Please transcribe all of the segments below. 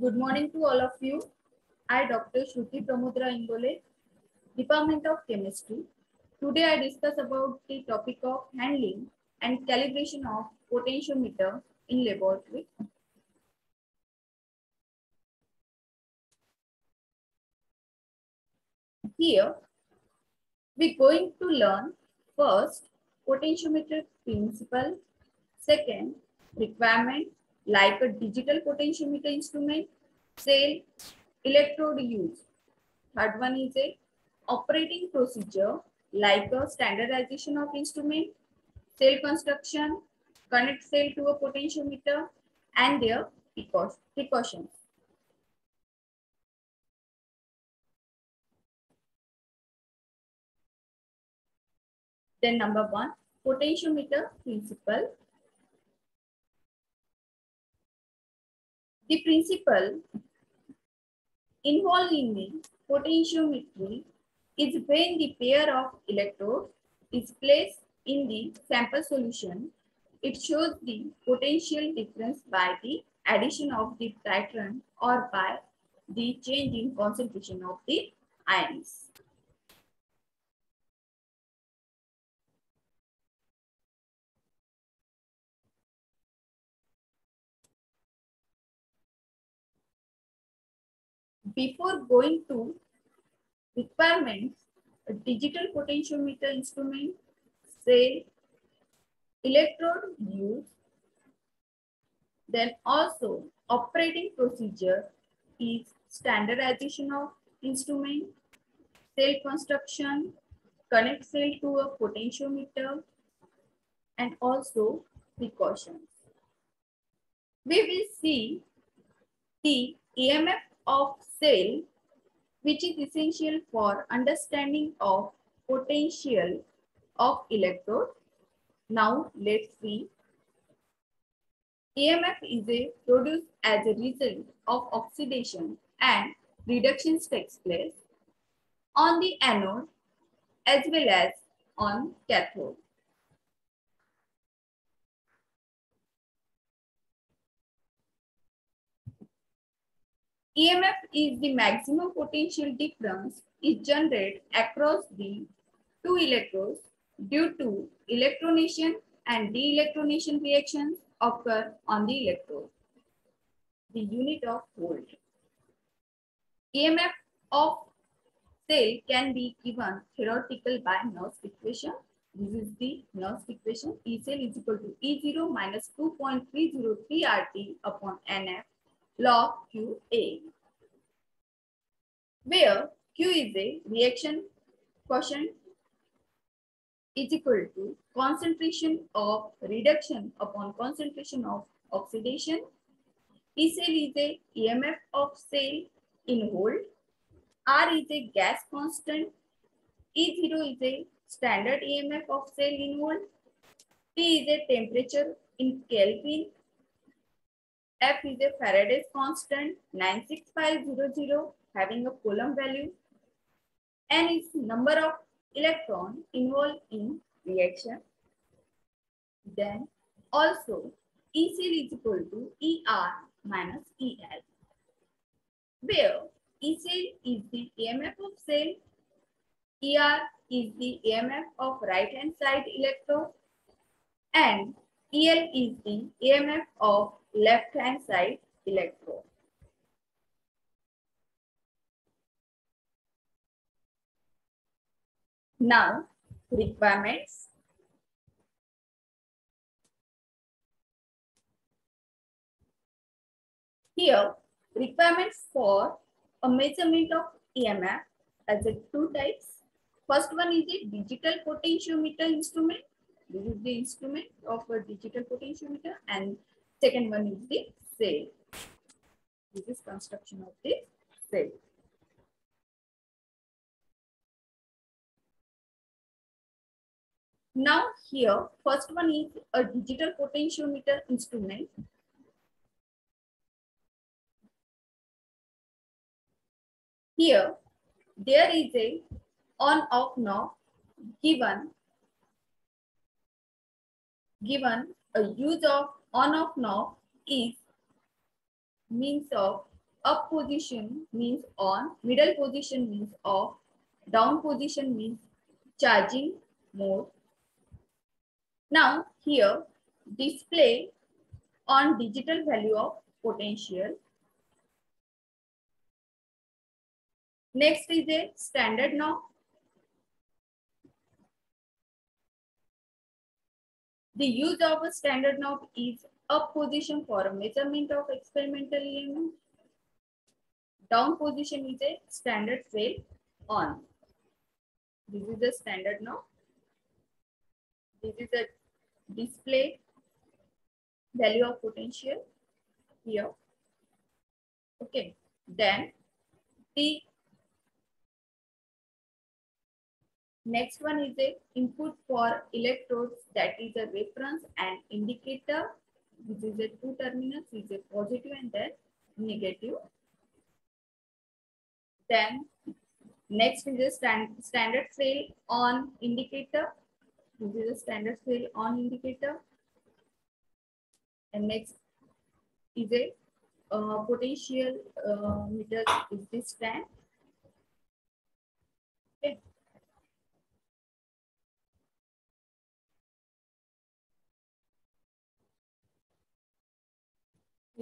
Good morning to all of you. I, Dr. Shruti Pramudra Ingole, Department of Chemistry. Today I discuss about the topic of handling and calibration of potentiometer in laboratory. Here, we're going to learn first potentiometer principle, second requirement like a digital potentiometer instrument, cell, electrode use. Third one is a operating procedure like a standardization of instrument, cell construction, connect cell to a potentiometer and their precautions. Then number one, potentiometer principle. The principle involved in the potentiometry is when the pair of electrodes is placed in the sample solution. It shows the potential difference by the addition of the titration or by the change in concentration of the ions. Before going to requirements, a digital potentiometer instrument, say electrode use, then also operating procedure is standardization of instrument, cell construction, connect cell to a potentiometer, and also precautions. We will see the EMF of cell, which is essential for understanding of potential of electrode. Now let's see. EMF is a produced as a result of oxidation and reductions takes place on the anode as well as on cathode. EMF is the maximum potential difference is generated across the two electrodes due to electronation and de-electronation reactions occur on the electrode. The unit of volt. EMF of cell can be given theoretical by Nernst equation. This is the Nernst equation. E cell is equal to E0 minus 2.303 RT upon NF log QA, where Q is a reaction quotient is equal to concentration of reduction upon concentration of oxidation. E cell is a EMF of cell in volt. R is a gas constant. E0 is a standard EMF of cell in volt. T is a temperature in Kelvin F is a Faraday's constant 96500 having a Coulomb value. N is number of electron involved in reaction. Then also EC is equal to ER minus EL. Where EC is the EMF of cell, ER is the EMF of right hand side electrode and EL is the EMF of left hand side electrode. Now, requirements. Here, requirements for a measurement of EMF as a two types. First one is a digital potentiometer instrument. This is the instrument of a digital potentiometer and Second one is the cell. This is construction of the cell. Now here, first one is a digital potentiometer instrument. Here, there is a on-off knob given, given a use of on-off knob is means of up position means on, middle position means off, down position means charging mode. Now here display on digital value of potential. Next is a standard knob. The use of a standard knob is up position for a measurement of experimental. Down position is a standard fail on. This is the standard knob. This is a display value of potential here. Okay, then the next one is a input for electrodes that is a reference and indicator. which is a two terminals, is a positive and then negative. Then next is a stand, standard fail on indicator. This is a standard fail on indicator. And next is a uh, potential uh, meter is this stand.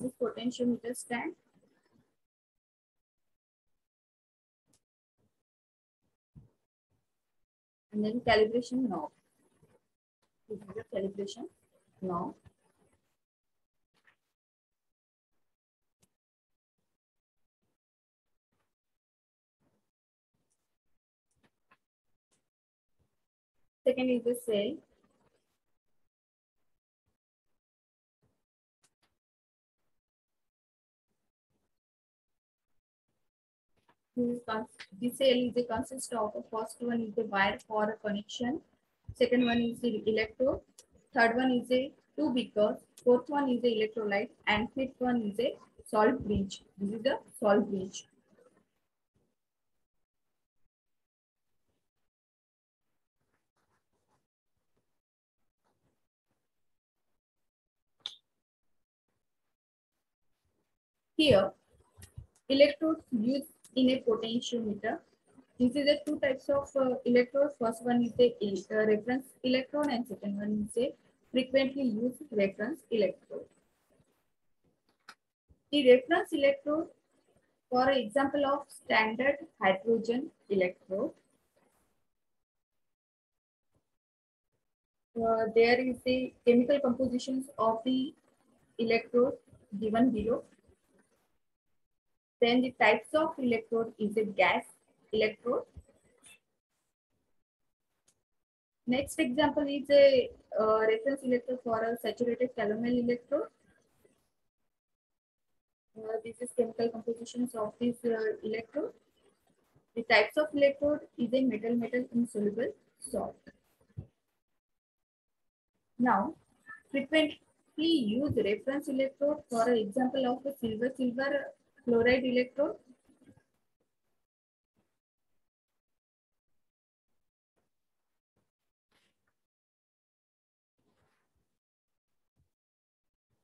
This is potentiometer stand. And then calibration knob. This is the calibration knob. Second is the cell. This cell is a consist of the first one is the wire for a connection. Second one is the electrode. Third one is a two beakers. Fourth one is the electrolyte. And fifth one is a salt bridge. This is the salt bridge. Here, electrodes used in a potentiometer. This is the two types of uh, electrode. First one is the uh, reference electrode and second one is a frequently used reference electrode. The reference electrode, for example of standard hydrogen electrode, uh, there is the chemical compositions of the electrode given below. Then the types of electrode is a gas electrode. Next example is a uh, reference electrode for a saturated calomel electrode. Uh, this is chemical compositions of this uh, electrode. The types of electrode is a metal-metal insoluble salt. Now, frequently use reference electrode for example of a silver-silver fluoride electrode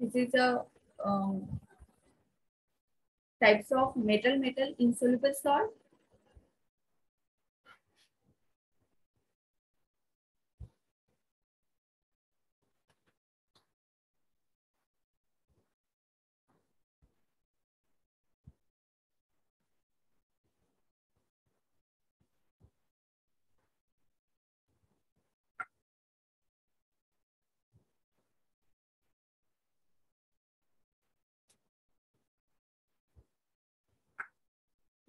This is a um, types of metal metal insoluble salt.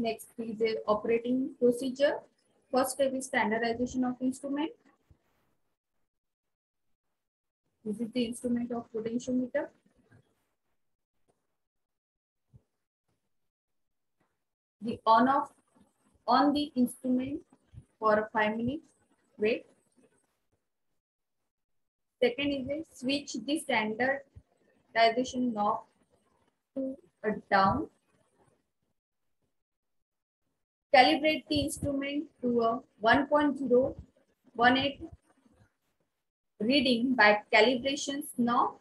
Next is the operating procedure. First step is standardization of instrument. This is the instrument of potentiometer. The on off on the instrument for five minutes. Wait. Second is a switch the standardization knob to a down calibrate the instrument to a 1.018 reading by calibration knob.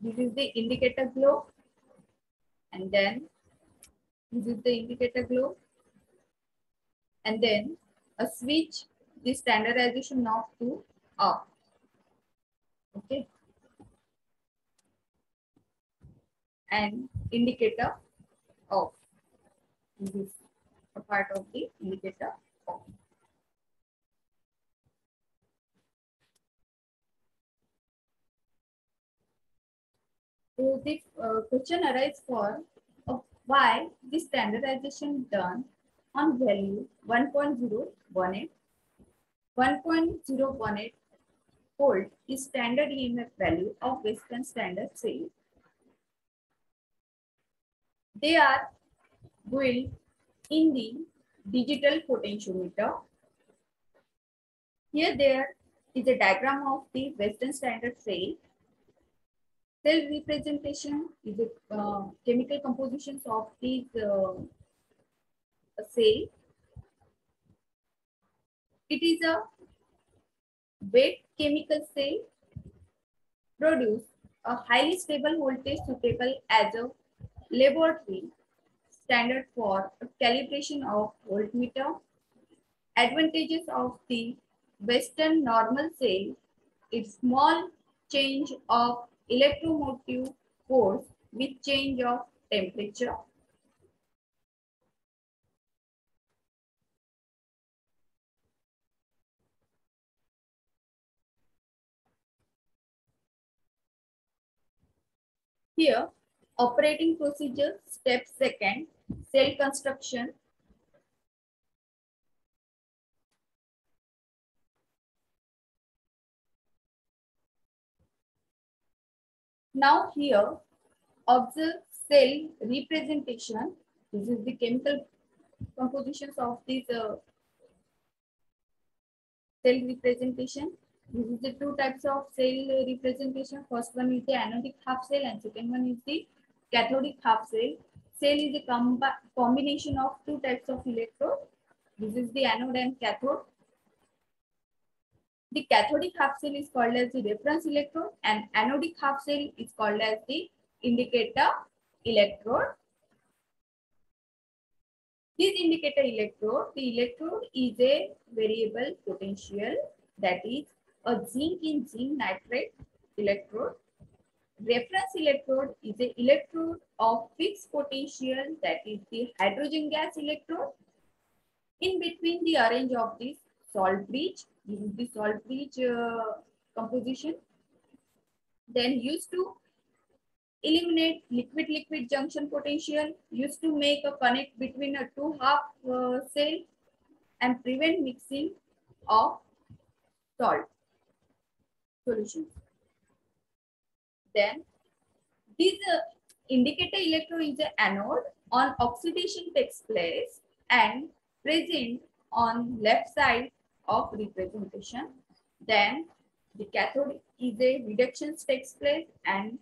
This is the indicator globe. and then this is the indicator globe and then a switch the standardization knob to off. Okay. And indicator off. This is a part of the indicator. So the uh, question arises for uh, why the standardization done on value 1.018. 1.018 volt is standard EMF value of Weston Standard cell. They are built in the digital potentiometer. Here there is a diagram of the Weston Standard cell. Cell representation is the uh, chemical compositions of these uh, cell. It is a wet chemical cell produce a highly stable voltage suitable as a laboratory standard for calibration of voltmeter. Advantages of the Weston normal cell is small change of electromotive force with change of temperature. Here, operating procedure, step second, cell construction. Now here, observe cell representation. This is the chemical compositions of this uh, cell representation. This is the two types of cell representation. First one is the anodic half cell and second one is the cathodic half cell. Cell is a com combination of two types of electrode. This is the anode and cathode. The cathodic half cell is called as the reference electrode and anodic half cell is called as the indicator electrode. This indicator electrode, the electrode is a variable potential that is a zinc in zinc nitrate electrode. Reference electrode is an electrode of fixed potential that is the hydrogen gas electrode. In between the arrange of this salt bridge, this is the salt bridge uh, composition. Then used to eliminate liquid-liquid junction potential, used to make a connect between a two half uh, cell and prevent mixing of salt solutions. Then this uh, indicator electrode is an anode on oxidation takes place and present on left side of representation. Then the cathode is a reduction takes place and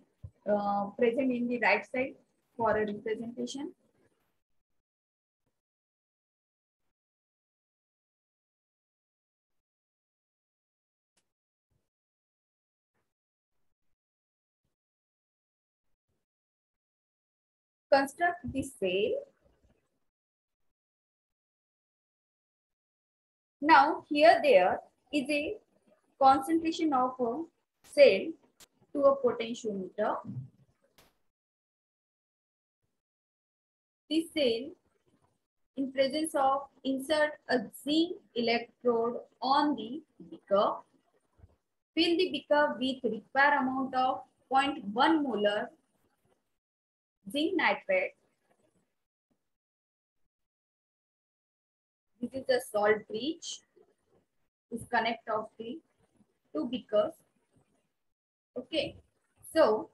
uh, present in the right side for a representation. Construct the cell. Now here there is a concentration of a cell to a potentiometer. This cell in presence of insert a zinc electrode on the beaker. Fill the beaker with required amount of 0.1 molar zinc nitrate. This is the salt bridge. This connect of the two beakers. Okay. So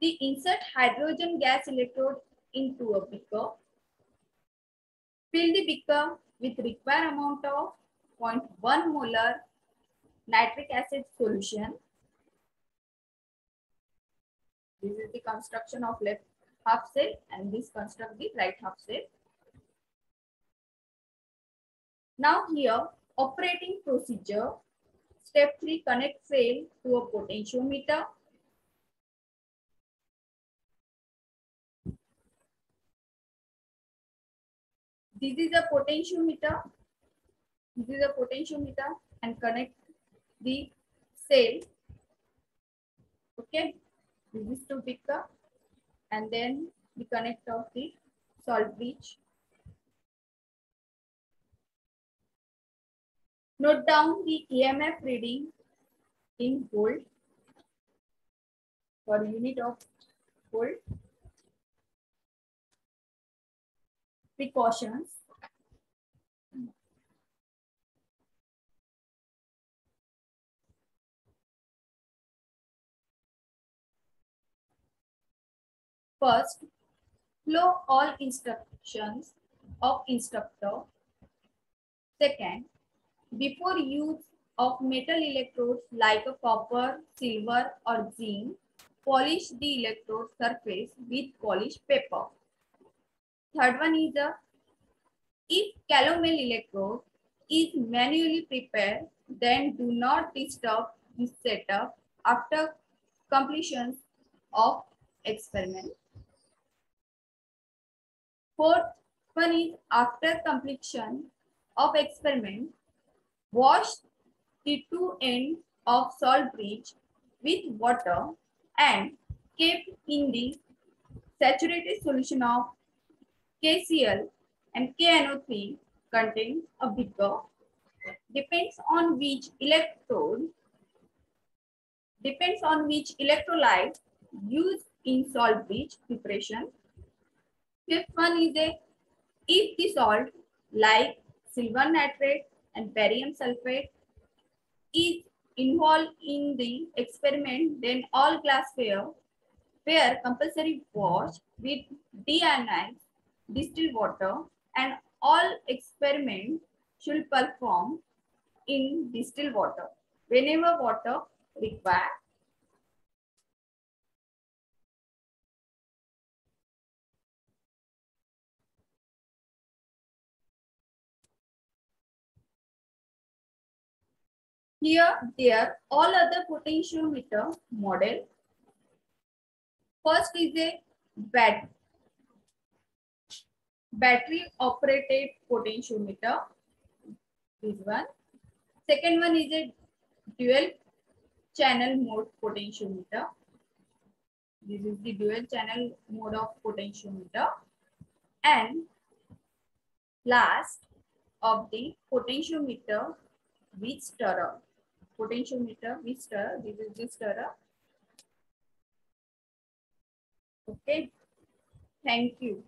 the insert hydrogen gas electrode into a beaker. Fill the beaker with required amount of 0.1 molar nitric acid solution. This is the construction of left half cell and this construct the right half cell. Now here operating procedure step 3 connect cell to a potentiometer. This is a potentiometer. This is a potentiometer and connect the cell. Okay. This is to pick up and then the connect of the salt bridge. Note down the EMF reading in volt for unit of volt. Precautions. First, follow all instructions of instructor. Second, before use of metal electrodes like a copper, silver or zinc, polish the electrode surface with polished paper. Third one is a, if calomel electrode is manually prepared, then do not disturb the setup after completion of experiment. Fourth one is after completion of experiment, wash the two ends of salt bridge with water and keep in the saturated solution of KCl and KNO3 contain a beaker. Depends on which electrode, depends on which electrolyte used in salt bridge preparation Fifth one is a if the salt like silver nitrate and barium sulfate. Is involved in the experiment, then all glassware where compulsory wash with deionized distilled water and all experiment should perform in distilled water. Whenever water required Here, there, all other potentiometer model. First is a bat battery operated potentiometer. This one. Second one is a dual channel mode potentiometer. This is the dual channel mode of potentiometer. And last of the potentiometer with stirrer potentiometer with stirrer. This is the stirrer. Okay. Thank you.